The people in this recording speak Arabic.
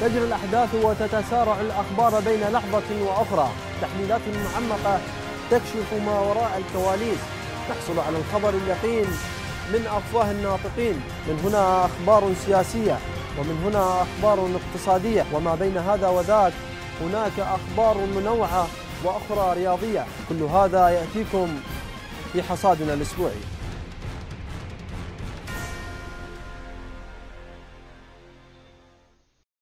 تجري الأحداث وتتسارع الأخبار بين لحظة وأخرى. تحليلات معمقة تكشف ما وراء الكواليس. نحصل على الخبر اليقين من أفواه الناطقين. من هنا أخبار سياسية ومن هنا أخبار اقتصادية. وما بين هذا وذاك هناك أخبار منوعة وأخرى رياضية. كل هذا يأتيكم في حصادنا الأسبوعي.